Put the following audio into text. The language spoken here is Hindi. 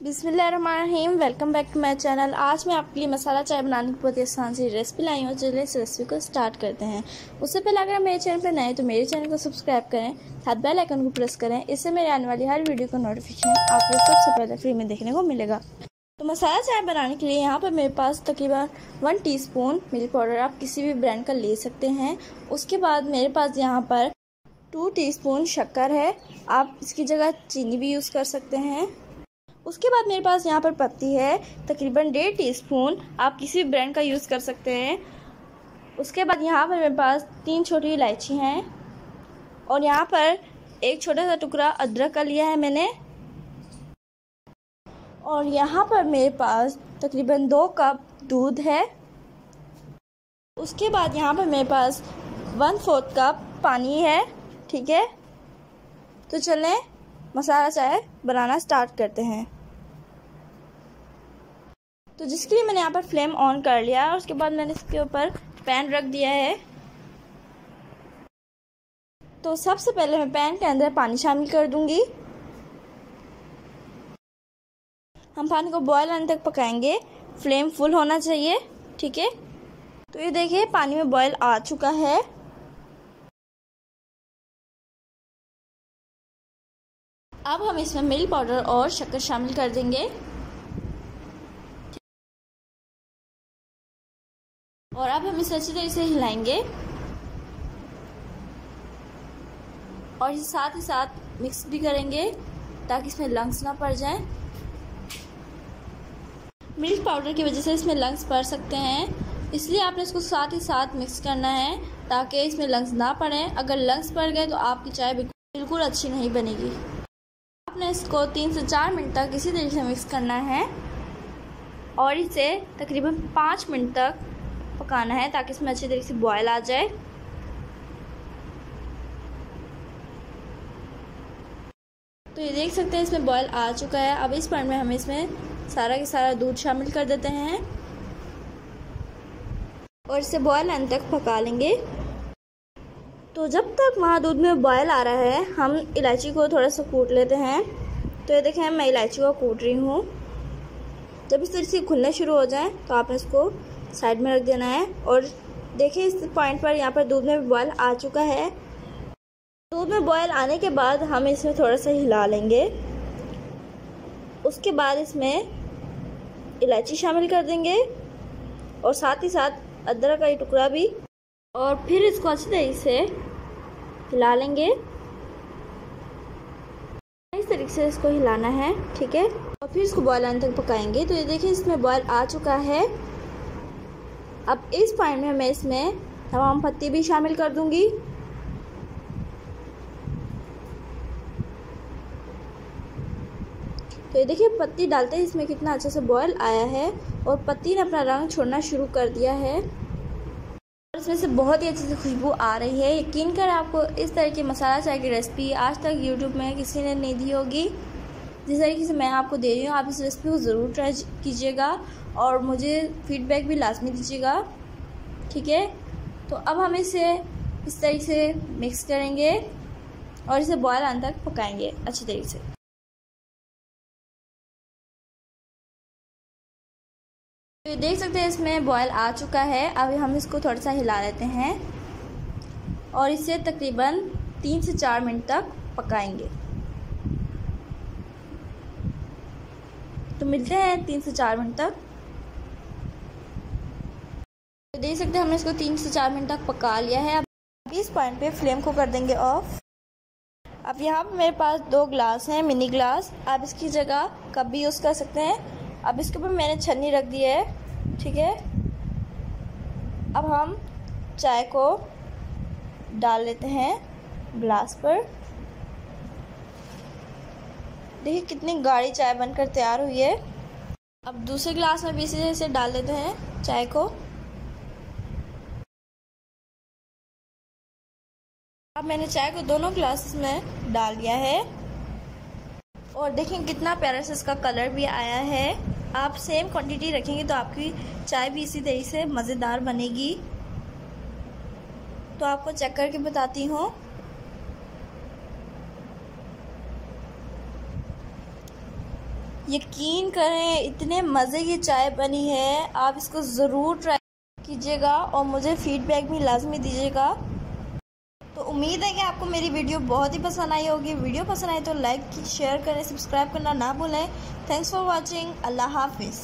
बिसमीम welcome back to my channel. आज मैं आपके लिए मसाला चाय बनाने की बहुत ही आसान सी रेसिपी लाई हूँ चलिए इस रेसिपी को स्टार्ट करते हैं। उससे पहले अगर मेरे चैनल पर नए तो मेरे चैनल को सब्सक्राइब करें, साथ बेल आइकन को प्रेस करें। इससे मेरे आने वाली हर वीडियो का नोटिफिकेशन आपको सबसे पहले फ्री में देखने को मिलेगा। तो मसाला चाय बनाने के लिए यहाँ पर मेरे पास तकरीबन वन टी मिल्क पाउडर आप किसी भी ब्रांड का ले सकते हैं। उसके बाद मेरे पास यहाँ पर टू टीस्पून शक्कर है। आप इसकी जगह चीनी भी यूज़ कर सकते हैं। उसके बाद मेरे पास यहाँ पर पत्ती है, तकरीबन डेढ़ टी स्पून आप किसी भी ब्रांड का यूज़ कर सकते हैं। उसके बाद यहाँ पर मेरे पास तीन छोटी इलायची हैं और यहाँ पर एक छोटा सा टुकड़ा अदरक का लिया है मैंने। और यहाँ पर मेरे पास तकरीबन दो कप दूध है। उसके बाद यहाँ पर मेरे पास वन फोर्थ कप पानी है, ठीक है? तो चलें, मसाला चाय बनाना स्टार्ट करते हैं। तो जिसके लिए मैंने यहाँ पर फ्लेम ऑन कर लिया और उसके बाद मैंने इसके ऊपर पैन रख दिया है। तो सबसे पहले मैं पैन के अंदर पानी शामिल कर दूँगी। हम पानी को बॉयल आने तक पकाएँगे। फ्लेम फुल होना चाहिए, ठीक है? तो ये देखिए, पानी में बॉयल आ चुका है। अब हम इसमें मिल्क पाउडर और शक्कर शामिल कर देंगे। और अब हम इसे अच्छी तरीके से हिलाएँगे। और इसे साथ ही साथ मिक्स भी करेंगे, ताकि इसमें लंग्स ना पड़ जाएँ। मिल्क पाउडर की वजह से इसमें लंग्स पड़ सकते हैं। इसलिए आपने इसको साथ ही साथ मिक्स करना है, ताकि इसमें लंग्स ना पड़े। अगर लंग्स पड़ गए तो आपकी चाय बिल्कुल अच्छी नहीं बनेगी। आपने इसको तीन से चार मिनट तक इसी तरीके से मिक्स करना है। और इसे तकरीबन पाँच मिनट तक पकाना है ताकि इसमें अच्छी तरीके से बॉयल आ जाए। तो ये देख सकते हैं, इसमें बॉयल आ चुका है। अब इस पॉइंट में हम इसमें सारा के सारा दूध शामिल कर देते हैं और इसे बॉयल अंत तक पका लेंगे। तो जब तक वहाँ दूध में बॉयल आ रहा है, हम इलायची को थोड़ा सा कूट लेते हैं। तो ये देखें, मैं इलायची को कूट रही हूँ। जब इस तरह से खुलने शुरू हो जाए तो आपने इसको साइड में रख देना है। और देखिए इस पॉइंट पर यहाँ पर दूध में बॉयल आ चुका है। दूध में बॉयल आने के बाद हम इसमें थोड़ा सा हिला लेंगे। उसके बाद इसमें इलायची शामिल कर देंगे। और साथ ही साथ अदरक का ही टुकड़ा भी। और फिर इसको अच्छी तरीके से हिला लेंगे। इस तरीके से इसको हिलाना है, ठीक है? और फिर इसको बॉयल आने तक पकाएँगे। तो ये देखिए इसमें बॉयल आ चुका है। अब इस पॉइंट में मैं इसमें तमाम पत्ती भी शामिल कर दूँगी। तो ये देखिए, पत्ती डालते ही इसमें कितना अच्छे से बॉयल आया है और पत्ती ने अपना रंग छोड़ना शुरू कर दिया है। और इसमें से बहुत ही अच्छी सी खुशबू आ रही है। यकीन कर आपको इस तरह की मसाला चाय की रेसिपी आज तक यूट्यूब में किसी ने नहीं दी होगी। जिस तरीके से मैं आपको दे रही हूँ, आप इस रेसिपी को ज़रूर ट्राई कीजिएगा और मुझे फीडबैक भी लाजमी दीजिएगा, ठीक है? तो अब हम इसे इस तरीके से मिक्स करेंगे और इसे बॉयल आने तक पकाएँगे अच्छी तरीके से। तो देख सकते हैं, इसमें बॉयल आ चुका है। अब हम इसको थोड़ा सा हिला लेते हैं और इसे तकरीबन तीन से चार मिनट तक पकाएँगे। तो मिलते हैं तीन से चार मिनट तक। तो देख सकते हैं, हमने इसको तीन से चार मिनट तक पका लिया है। अब इस पॉइंट पे फ्लेम को कर देंगे ऑफ़ अब यहाँ पे मेरे पास दो ग्लास हैं मिनी ग्लास आप इसकी जगह कप भी यूज़ कर सकते हैं। अब इसके ऊपर मैंने छन्नी रख दी है, ठीक है? अब हम चाय को डाल लेते हैं ग्लास पर। देखिए, कितनी गाढ़ी चाय बनकर तैयार हुई है। अब दूसरे ग्लास में भी इसी तरह से डाल देते हैं चाय को। अब मैंने चाय को दोनों ग्लासेस में डाल दिया है। और देखें कितना प्यारा से इसका कलर भी आया है। आप सेम क्वांटिटी रखेंगे तो आपकी चाय भी इसी तरीके से मज़ेदार बनेगी। तो आपको चेक करके बताती हूँ। यकीन करें, इतने मज़े की चाय बनी है। आप इसको ज़रूर ट्राई कीजिएगा और मुझे फीडबैक भी लाजमी दीजिएगा। तो उम्मीद है कि आपको मेरी वीडियो बहुत ही पसंद आई होगी। वीडियो पसंद आई तो लाइक शेयर करें सब्सक्राइब करना ना भूलें। थैंक्स फॉर वॉचिंग अल्लाह हाफिज़।